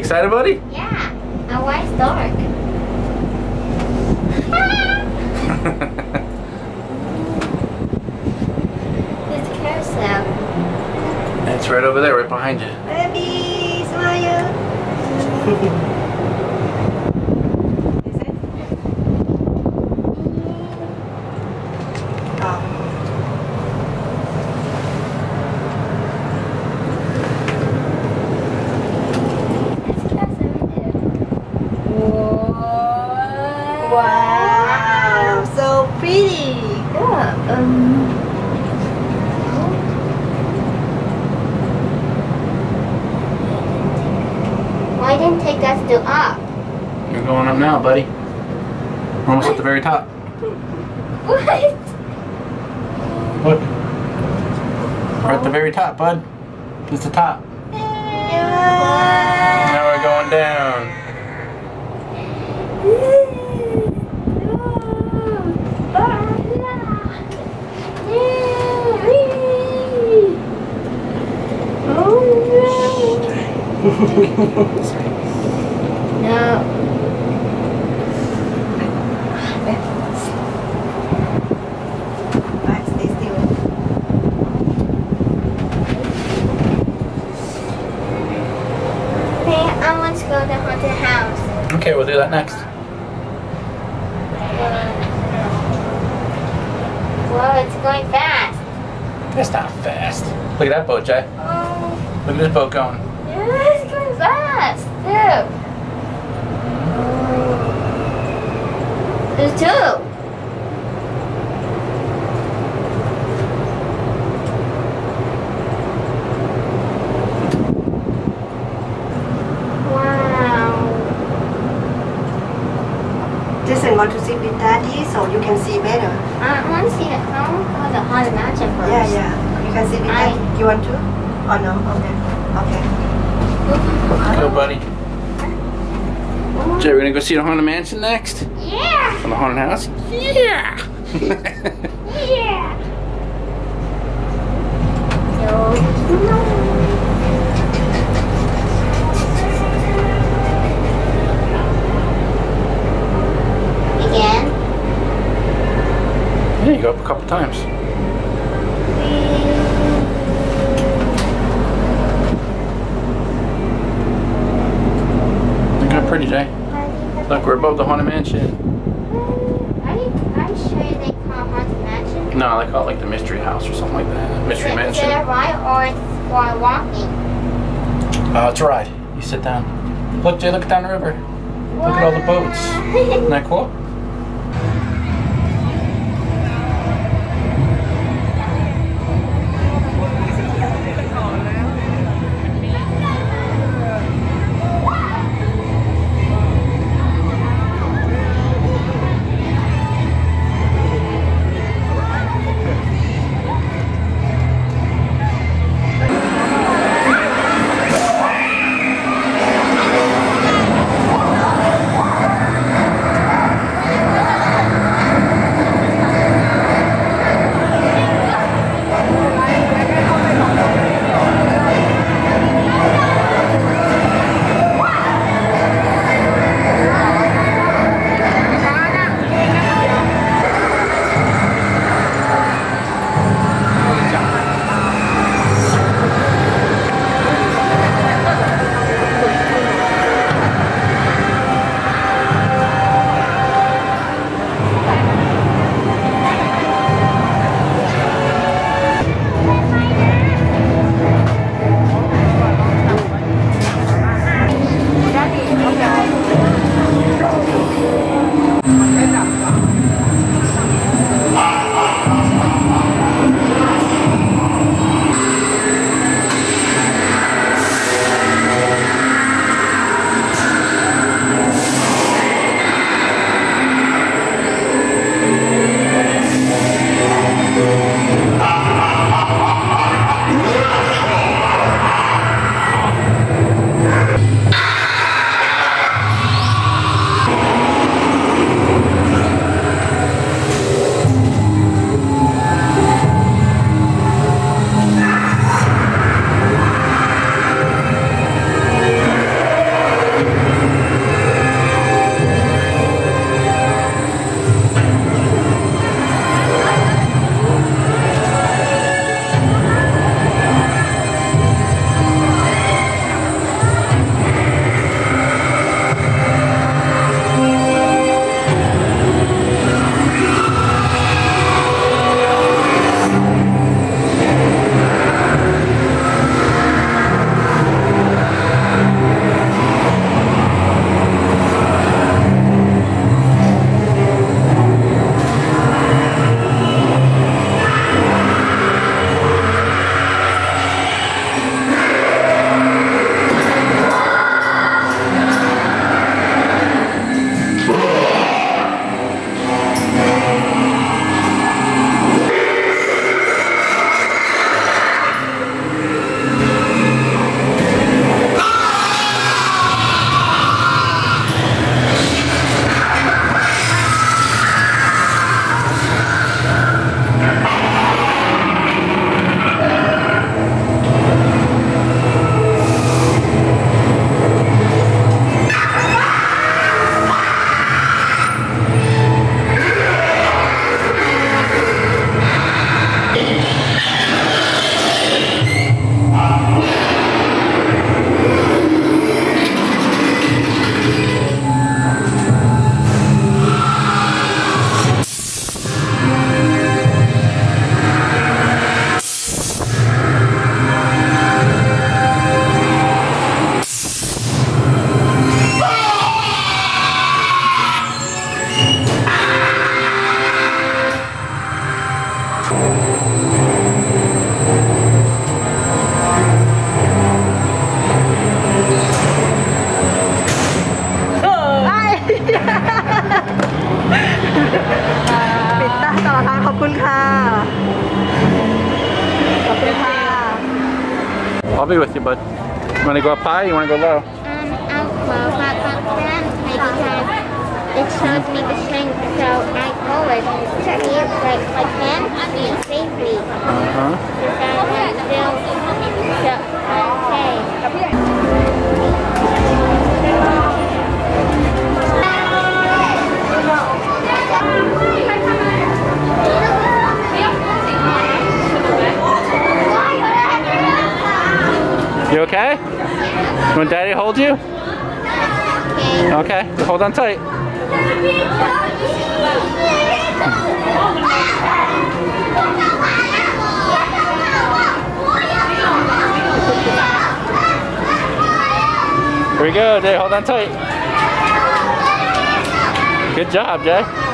excited, buddy? Yeah. And why it's dark? It's carousel. it's right over there, right behind you. Baby, smile. Is it? Mm-hmm. Oh. It's carousel right there. Wow, so pretty. Yeah, um. Why didn't take us to up? You're going up now, buddy. We're almost at the very top. What? Look. We're at the very top, bud. It's the top. Now we're going down. No. Right, stay still. Hey, I go to the haunted house. Okay, we'll do that next. Whoa, it's going fast. That's not fast. Look at that boat, Jay. Oh, Look at this boat going. yeah, it's going fast. Look. Mm-hmm. There's two. Wow. Jacen want to sit with daddy so you can see better. I want to see it. I want to go to the haunted mansion first. Yeah, yeah. You can see with I- You want to? Oh no? Okay. Okay. Go, buddy. Jay, we're gonna go see the haunted mansion next. Yeah. Or the haunted house. Yeah. Yeah. So, Again. Yeah, you go up a couple times. Look how pretty, Jay. Look, we're above the haunted mansion. Are you, sure they call haunted mansion? No, they call it like the mystery house or something like that. Mystery Is it mansion. a ride or it's for walking? Oh, it's a ride. You sit down. Look, Jay, look down the river. Look at all the boats. Isn't that cool? I'll be with you, bud. You want to go up high? You want to go low? Um, I'll go back because it shows me the strength, so I it. Like my. Uh huh. Want daddy hold you? Okay. Okay. Hold on tight. Here we go, Jay. Hold on tight. Good job, Jay.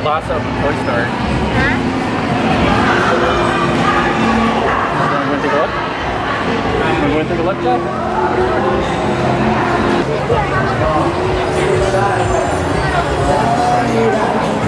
that boss up Toy Story. Huh? You want to take a look? You want to take a look, Jeff? Oh.